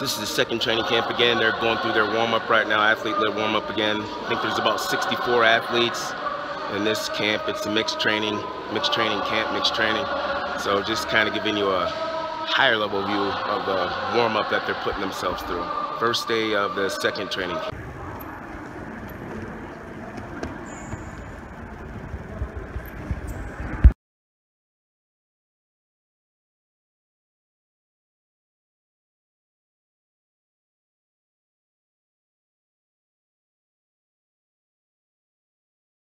So this is the second training camp again. They're going through their warm-up right now, athlete-led warm-up again. I think there's about 64 athletes in this camp. It's a mixed training, mixed training camp, mixed training. So just kind of giving you a higher level view of the warm-up that they're putting themselves through. First day of the second training camp.